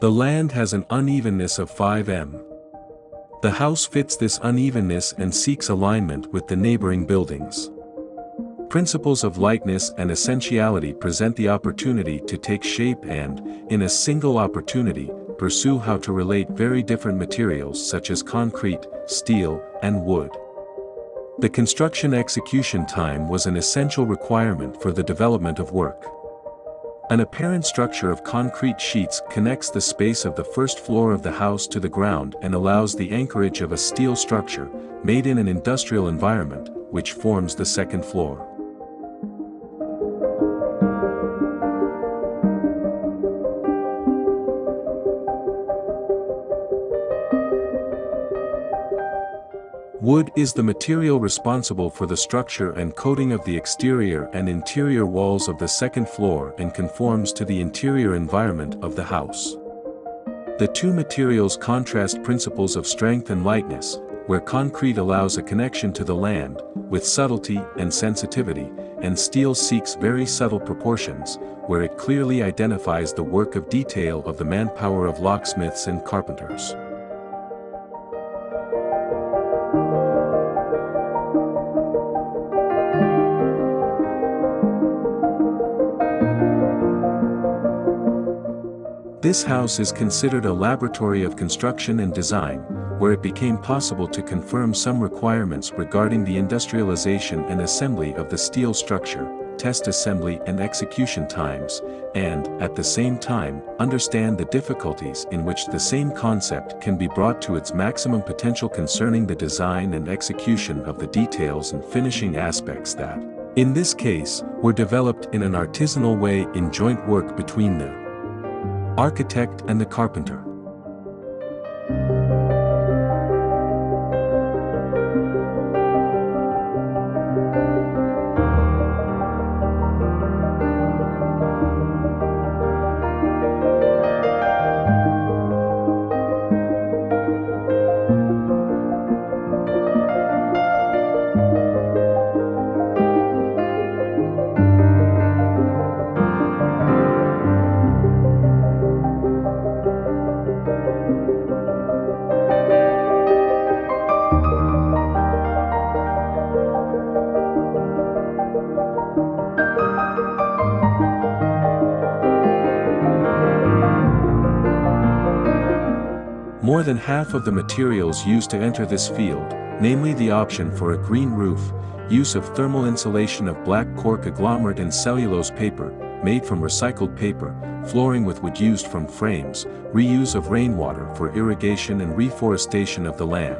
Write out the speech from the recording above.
The land has an unevenness of 5 m. The house fits this unevenness and seeks alignment with the neighboring buildings. Principles of lightness and essentiality present the opportunity to take shape and, in a single opportunity, pursue how to relate very different materials such as concrete, steel, and wood. The construction execution time was an essential requirement for the development of work. An apparent structure of concrete sheets connects the space of the first floor of the house to the ground and allows the anchorage of a steel structure, made in an industrial environment, which forms the second floor. Wood is the material responsible for the structure and coating of the exterior and interior walls of the second floor and conforms to the interior environment of the house. The two materials contrast principles of strength and lightness, where concrete allows a connection to the land, with subtlety and sensitivity, and steel seeks very subtle proportions, where it clearly identifies the work of detail of the manpower of locksmiths and carpenters. This house is considered a laboratory of construction and design, where it became possible to confirm some requirements regarding the industrialization and assembly of the steel structure, test assembly and execution times, and, at the same time, understand the difficulties in which the same concept can be brought to its maximum potential concerning the design and execution of the details and finishing aspects that, in this case, were developed in an artisanal way in joint work between the architect and the carpenter. More than half of the materials used to enter this field, namely the option for a green roof, use of thermal insulation of black cork agglomerate and cellulose paper, made from recycled paper, flooring with wood used from frames, reuse of rainwater for irrigation and reforestation of the land,